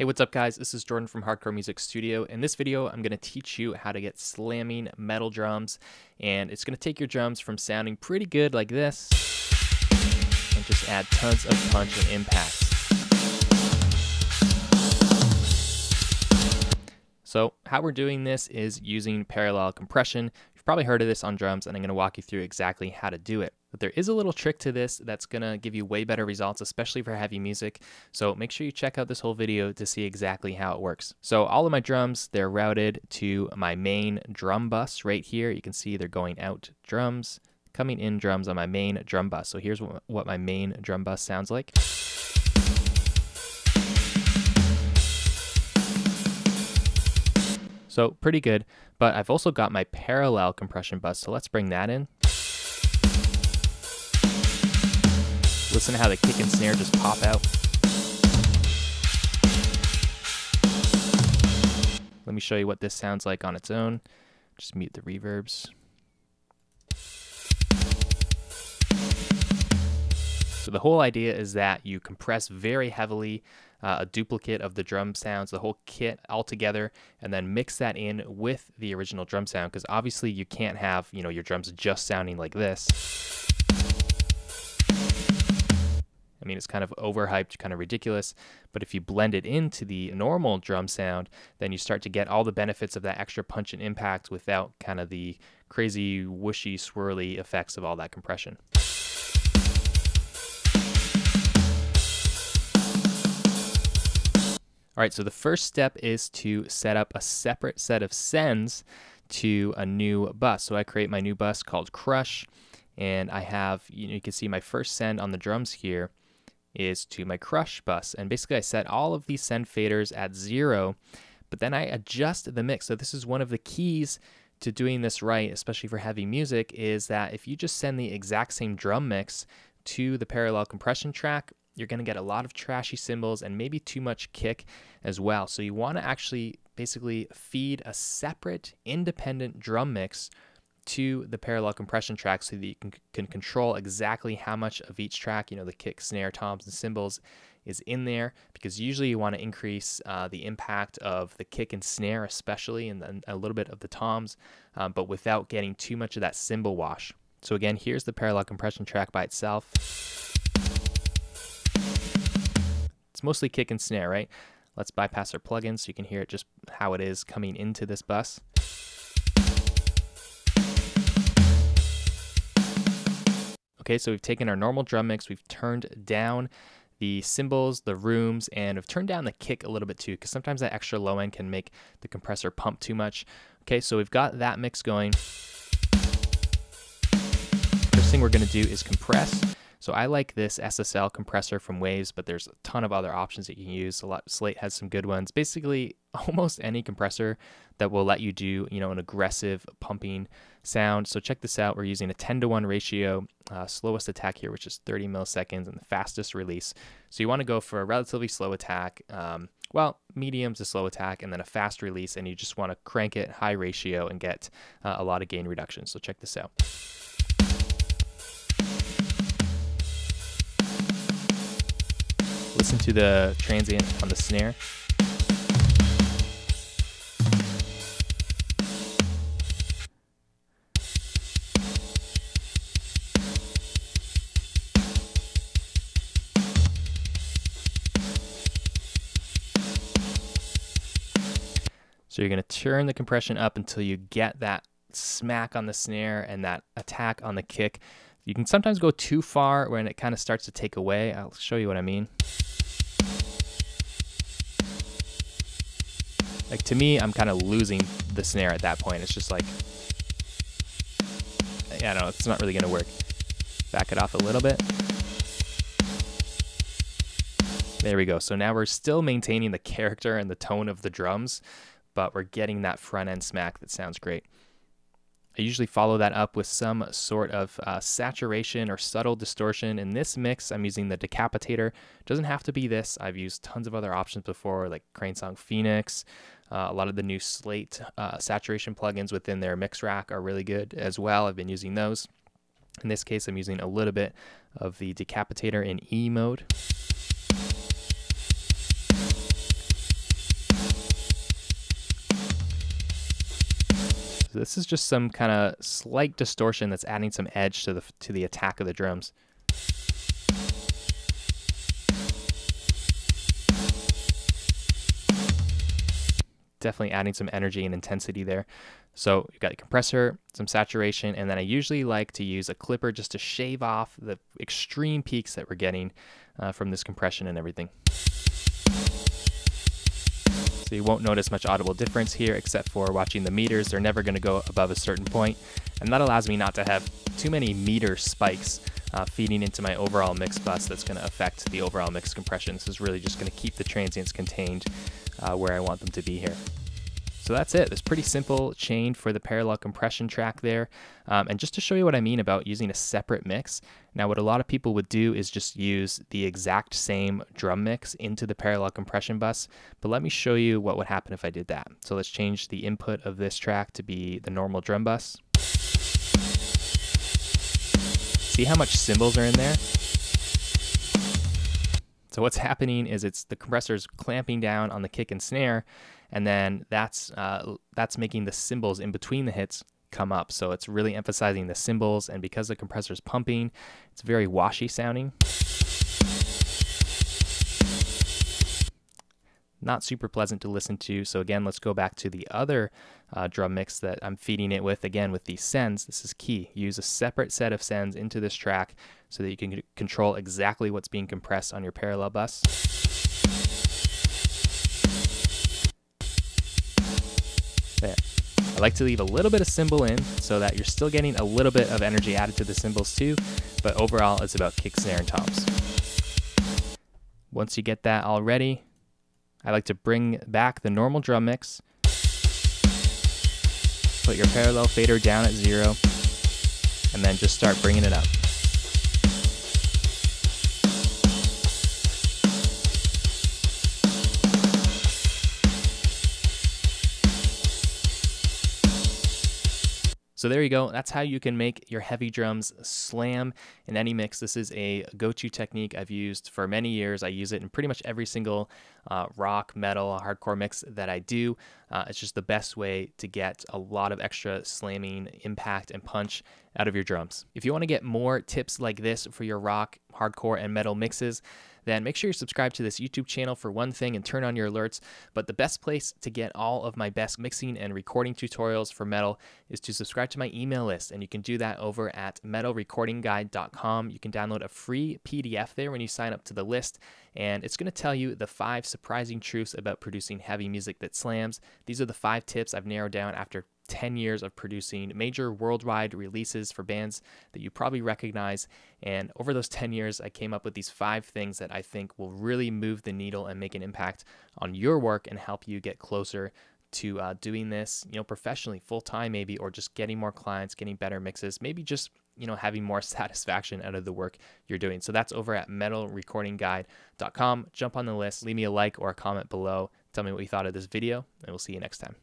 Hey, what's up guys? This is Jordan from Hardcore Music Studio. In this video, I'm going to teach you how to get slamming metal drums. And it's going to take your drums from sounding pretty good like this and just add tons of punch and impact. So how we're doing this is using parallel compression. You've probably heard of this on drums and I'm going to walk you through exactly how to do it. But there is a little trick to this that's going to give you way better results, especially for heavy music. So make sure you check out this whole video to see exactly how it works. So all of my drums, they're routed to my main drum bus right here. You can see they're going out drums, coming in drums on my main drum bus. So here's what my main drum bus sounds like. So pretty good, but I've also got my parallel compression bus. So let's bring that in. Listen to how the kick and snare just pop out. Let me show you what this sounds like on its own. Just mute the reverbs. So the whole idea is that you compress very heavily uh, a duplicate of the drum sounds, the whole kit all together, and then mix that in with the original drum sound. Because obviously you can't have you know your drums just sounding like this. I mean, it's kind of overhyped, kind of ridiculous. But if you blend it into the normal drum sound, then you start to get all the benefits of that extra punch and impact without kind of the crazy, whooshy, swirly effects of all that compression. All right, so the first step is to set up a separate set of sends to a new bus. So I create my new bus called Crush, and I have, you know, you can see my first send on the drums here is to my crush bus. And basically I set all of these send faders at zero, but then I adjust the mix. So this is one of the keys to doing this right, especially for heavy music, is that if you just send the exact same drum mix to the parallel compression track, you're going to get a lot of trashy cymbals and maybe too much kick as well. So you want to actually basically feed a separate independent drum mix to the parallel compression track so that you can, can control exactly how much of each track, you know, the kick, snare, toms, and cymbals is in there because usually you want to increase uh, the impact of the kick and snare, especially, and then a little bit of the toms, um, but without getting too much of that cymbal wash. So again, here's the parallel compression track by itself. It's mostly kick and snare, right? Let's bypass our plugins so you can hear it just how it is coming into this bus. Okay, so we've taken our normal drum mix, we've turned down the cymbals, the rooms, and we've turned down the kick a little bit too, because sometimes that extra low end can make the compressor pump too much. Okay, so we've got that mix going. First thing we're gonna do is compress. So I like this SSL compressor from Waves, but there's a ton of other options that you can use. A lot Slate has some good ones. Basically, almost any compressor that will let you do, you know, an aggressive pumping sound. So check this out. We're using a 10 to 1 ratio, uh, slowest attack here, which is 30 milliseconds, and the fastest release. So you want to go for a relatively slow attack. Um, well, medium to slow attack, and then a fast release, and you just want to crank it high ratio and get uh, a lot of gain reduction. So check this out. Listen to the transient on the snare. You're going to turn the compression up until you get that smack on the snare and that attack on the kick. You can sometimes go too far when it kind of starts to take away. I'll show you what I mean. Like to me, I'm kind of losing the snare at that point. It's just like, I don't know, it's not really gonna work. Back it off a little bit. There we go. So now we're still maintaining the character and the tone of the drums, but we're getting that front end smack that sounds great. I usually follow that up with some sort of uh, saturation or subtle distortion. In this mix, I'm using the Decapitator. It doesn't have to be this. I've used tons of other options before, like Crane Song Phoenix. Uh, a lot of the new Slate uh, saturation plugins within their mix rack are really good as well. I've been using those. In this case, I'm using a little bit of the Decapitator in E mode. This is just some kind of slight distortion that's adding some edge to the to the attack of the drums. Definitely adding some energy and intensity there. So you've got a compressor, some saturation, and then I usually like to use a clipper just to shave off the extreme peaks that we're getting uh, from this compression and everything. So you won't notice much audible difference here except for watching the meters. They're never going to go above a certain point, and that allows me not to have too many meter spikes uh, feeding into my overall mix bus that's going to affect the overall mix compression. This is really just going to keep the transients contained uh, where I want them to be here. So that's it. It's pretty simple chain for the parallel compression track there. Um, and just to show you what I mean about using a separate mix, now what a lot of people would do is just use the exact same drum mix into the parallel compression bus. But let me show you what would happen if I did that. So let's change the input of this track to be the normal drum bus. See how much cymbals are in there? So what's happening is it's the compressor's clamping down on the kick and snare, and then that's uh, that's making the cymbals in between the hits come up. So it's really emphasizing the cymbals, and because the compressor's pumping, it's very washy sounding. Not super pleasant to listen to. So again, let's go back to the other uh, drum mix that I'm feeding it with. Again, with these sends, this is key. Use a separate set of sends into this track so that you can control exactly what's being compressed on your parallel bus. There. I like to leave a little bit of cymbal in so that you're still getting a little bit of energy added to the cymbals too, but overall it's about kick, snare, and toms. Once you get that all ready, I like to bring back the normal drum mix, put your parallel fader down at zero, and then just start bringing it up. So there you go. That's how you can make your heavy drums slam in any mix. This is a go-to technique I've used for many years. I use it in pretty much every single uh, rock, metal, hardcore mix that I do. Uh, it's just the best way to get a lot of extra slamming impact and punch out of your drums. If you want to get more tips like this for your rock, hardcore, and metal mixes, then make sure you're subscribed to this YouTube channel for one thing and turn on your alerts. But the best place to get all of my best mixing and recording tutorials for metal is to subscribe to my email list. And you can do that over at metalrecordingguide.com. You can download a free PDF there when you sign up to the list. And it's going to tell you the five surprising truths about producing heavy music that slams. These are the five tips I've narrowed down after 10 years of producing major worldwide releases for bands that you probably recognize. And over those 10 years, I came up with these five things that I think will really move the needle and make an impact on your work and help you get closer to uh, doing this, you know, professionally, full time maybe, or just getting more clients, getting better mixes, maybe just you know having more satisfaction out of the work you're doing. So that's over at metalrecordingguide.com. Jump on the list, leave me a like or a comment below. Tell me what you thought of this video, and we'll see you next time.